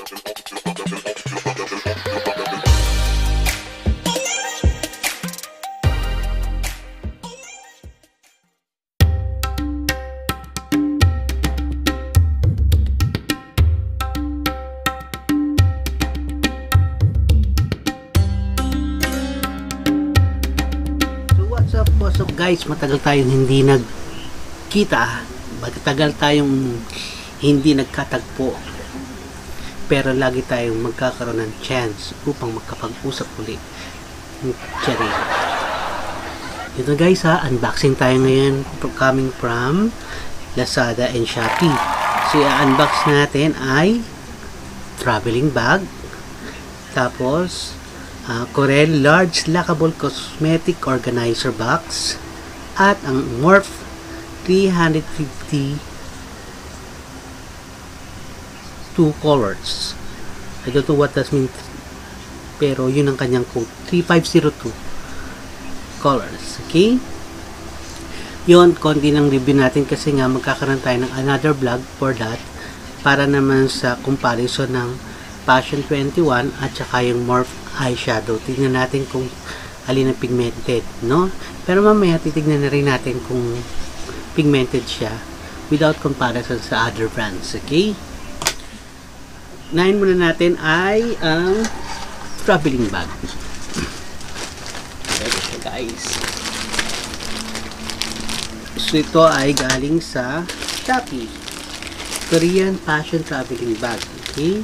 What's up, what's up guys? Matagal tayong hindi nagkita. Matagal tayong hindi nagkatagpo. Pero lagi tayong magkakaroon ng chance upang magkapag-usap uli. Cherry. Ito guys ha, unboxing tayo ngayon coming from Lazada and Shopee. So i-unbox natin ay traveling bag. Tapos, uh, Corel Large Lockable Cosmetic Organizer Box at ang Morph 350 two colors. I don't know what that means pero yun ang kanyang code 3502 colors. Okay? Yun, konti ng review natin kasi nga magkakaroon tayo ng another vlog for that para naman sa comparison ng Passion 21 at saka yung Morph eyeshadow. Tingnan natin kung alin ang pigmented, no? Pero mamaya titignan na rin natin kung pigmented siya without comparison sa other brands, okay? Nahin muna natin ay ang traveling bag. Siya, guys. So, ito ay galing sa Shopee. Korean Fashion Traveling Bag. Okay?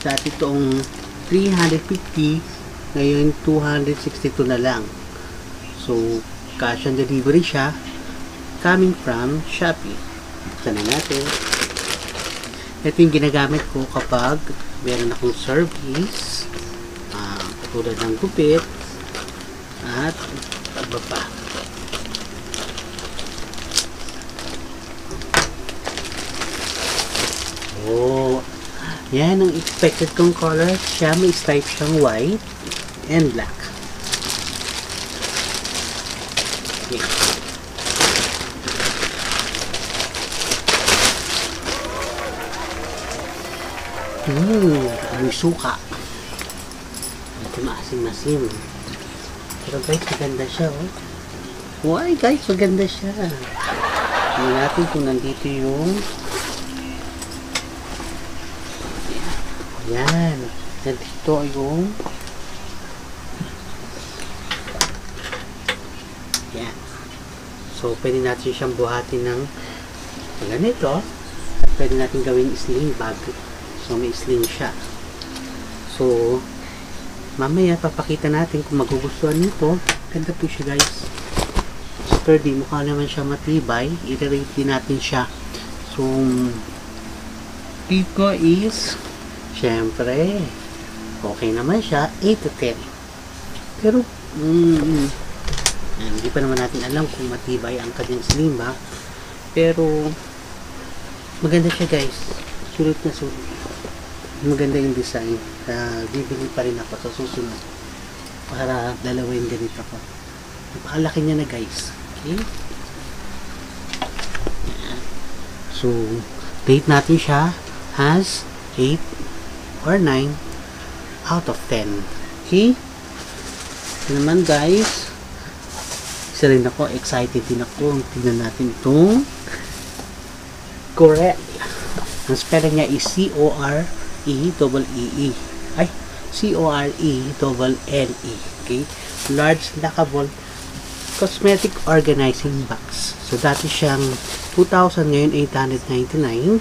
Dati itong 350 ngayon 262 na lang so cash on delivery siya coming from Shopee ito na natin ito yung ginagamit ko kapag meron akong service uh, katulad ng gupit at iba pa oh yan ang expected kong color. Siya may stripe siyang white and black. Okay. Hmm, ang suka. Ito maasim-masim. Pero guys, maganda siya, oh. Why guys, maganda siya. Tingnan natin kung nandito yung Yan. Nandito yung Yan. So, pwede natin siyang buhatin ng ganito. At pwede natin gawing sling bag. So, may sling siya. So, mamaya papakita natin kung magugustuhan nito. Ganda po siya guys. Sturdy. Mukha naman siya matibay. I-rate natin siya. So, Pico is Siyempre, okay naman siya, 8 to 10. Pero, mm, hindi pa naman natin alam kung matibay ang kanyang slim bag. Pero, maganda siya guys. Sulit na sulit. Maganda yung design. Uh, bibili pa rin ako sa susunod. Para dalawa yung ganito ko. Napakalaki niya na guys. Okay? So, rate natin siya has 8 or 9 out of 10. Okay? Naman guys, isa rin ako, excited din ako. Tingnan natin itong Corel. Ang spelling niya is C-O-R-E-E-E. Ay, C-O-R-E-L-L-E. Okay? Large lockable cosmetic organizing box. So, dati siyang 2,000 ngayon 899.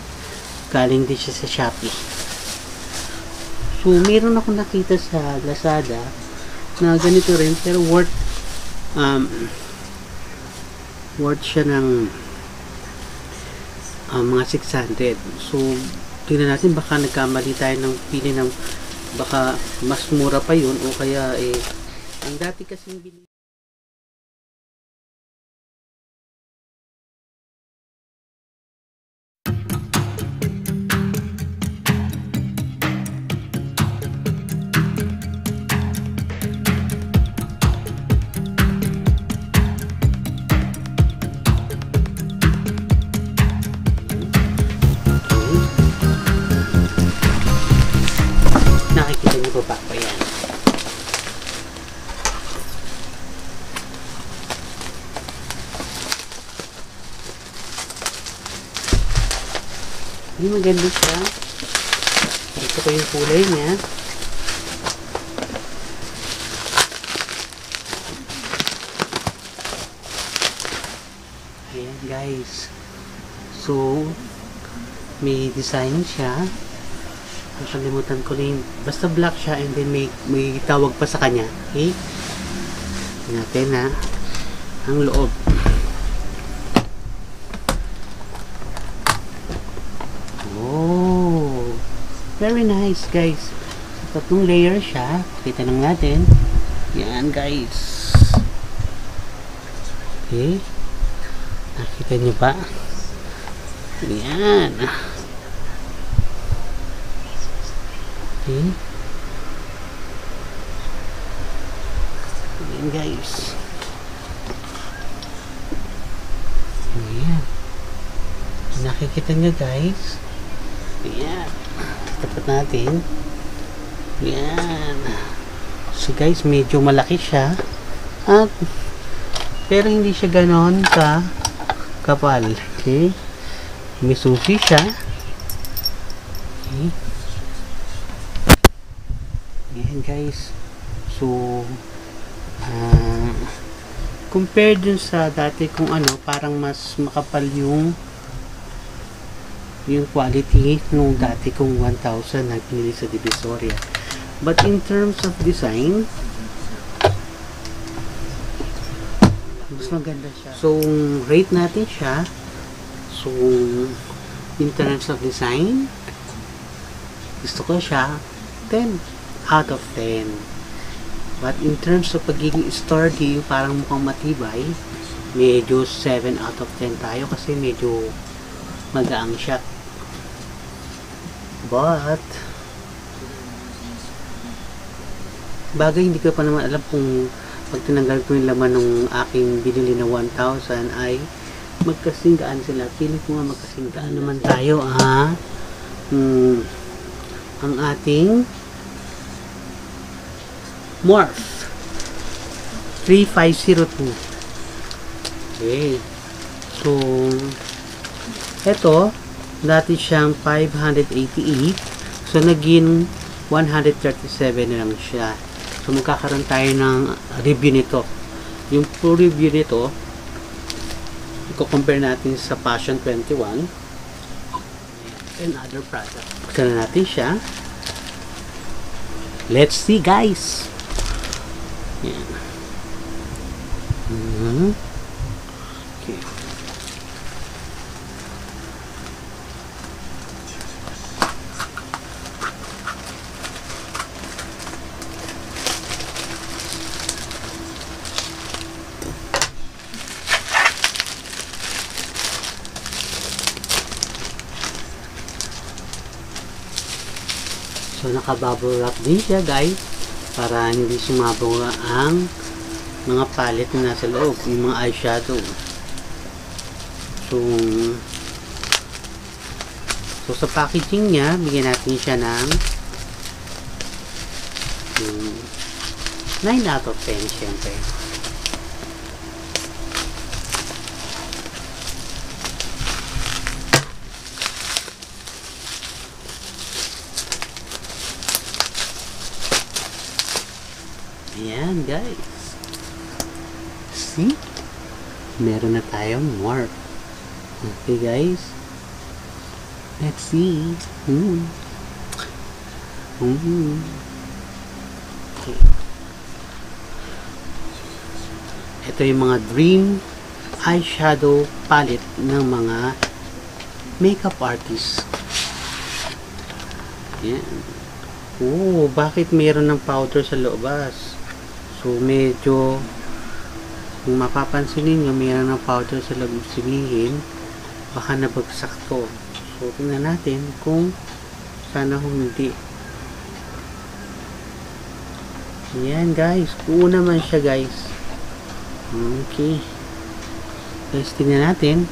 Galing din siya sa Shopee. So, meron ako nakita sa Lazada na ganito rin, pero worth um, worth siya ng um, mga 600. So, tingnan natin, baka nagkamali tayo ng pili ng baka mas mura pa yun o kaya eh, ang dati kasing binili Hindi maganda siya. Ito ko yung kulay niya. Ayan guys. So, may design siya. Nakalimutan ko na yung, basta black siya and then may, may tawag pa sa kanya. Okay? Natin ha. Ang loob. Oh! Very nice guys. Tatlong layer siya. Kita lang natin. Yan guys. Okay. Nakita niyo ba? Yan. Okay. Yan guys. Yan. Nakikita niyo guys. Yan. Tapat natin. Yan. So guys, medyo malaki siya. At pero hindi siya ganon ka kapal. Okay? May susi siya. Okay. Ayan guys. So, ah, compared dun sa dati kung ano, parang mas makapal yung yung quality nung dati kong 1,000 na pinili sa Divisoria. But in terms of design, mas maganda siya. So, rate natin siya. So, in terms of design, gusto ko siya 10 out of 10. But in terms of pagiging sturdy, parang mukhang matibay, medyo 7 out of 10 tayo kasi medyo magaang siya. But, bagay hindi ko pa naman alam kung pag tinanggal ko yung laman ng aking binili na 1,000 ay magkasinggaan sila. Feeling ko nga magkasinggaan naman tayo, ha? Hmm, ang ating Morph 3502 Okay. So, eto, dati siyang 588. So, naging 137 na lang siya. So, magkakaroon tayo ng review nito. Yung full review nito, i-compare natin sa Passion 21 and other product. Buksan na natin siya. Let's see, guys! Yan. Mhm. Okay. So, naka-bubble wrap din siya, guys. Para hindi sumabaw ang mga palette na nasa loob. Yung mga eyeshadow. So, so sa packaging niya, bigyan natin siya ng um, 9 out of 10, syempre. Guys. See? Meron na tayong mark. Okay, guys. Let's see. Hmm. Hmm. Okay. Ito yung mga dream eyeshadow palette ng mga makeup artists. Yan. Oh, bakit meron ng powder sa loobas? So, medyo kung mapapansin ninyo, mayroon ng powder sa loob sabihin, baka nabagsak to. So, tingnan natin kung sana hindi. Yan guys, buo naman siya guys. Okay. Guys, tingnan natin.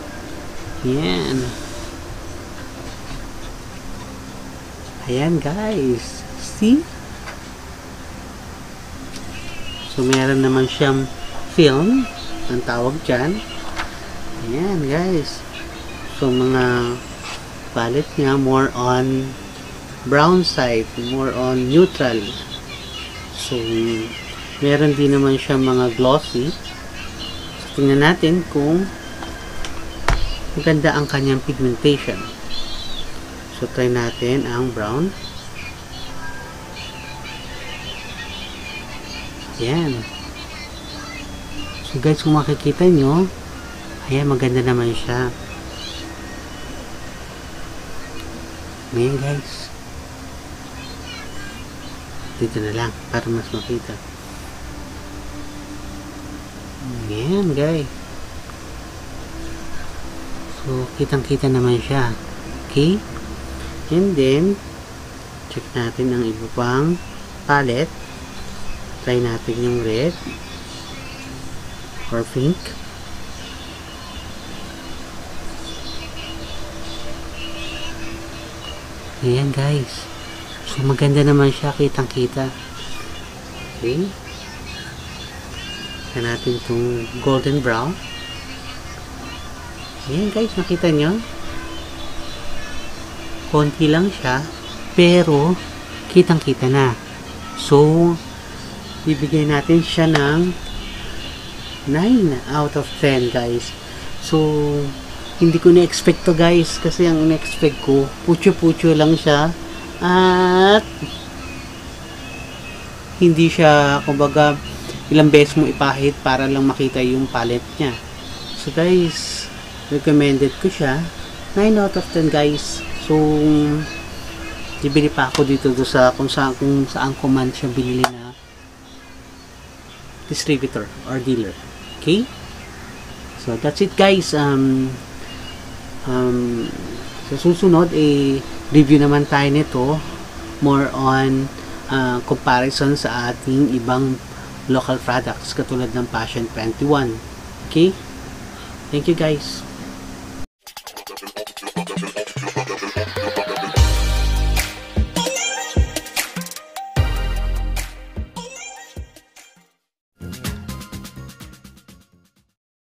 Yan. Ayan guys. glossy. So, meron naman siyang film, ang tawag dyan. Ayan, guys. So, mga palette niya, more on brown side, more on neutral. So, meron din naman siya mga glossy. So, tingnan natin kung maganda ang kanyang pigmentation. So, try natin ang brown. Ayan. So, guys, kung makikita nyo, ayan, maganda naman siya. Ayan, guys. Dito na lang, para mas makita. Ayan, guys. So, kitang-kita naman siya. Okay? And then, check natin ang iba pang palette. Try natin yung red or pink. Ayan guys. So maganda naman siya, kitang kita. Okay. Tignan natin itong golden brown. Ayan guys, nakita nyo? Konti lang siya, pero kitang kita na. So, bibigay natin siya ng 9 out of 10 guys. So, hindi ko na-expect to guys kasi ang in-expect ko, pucho-pucho lang siya at hindi siya, kumbaga, ilang beses mo ipahit para lang makita yung palette niya. So guys, recommended ko siya. 9 out of 10 guys. So, bibili pa ako dito do sa kung saan kung saan ko man siya binili na distributor or dealer. Okay? So, that's it guys. Um, um, sa susunod, eh, review naman tayo nito more on uh, comparison sa ating ibang local products katulad ng Passion 21. Okay? Thank you guys.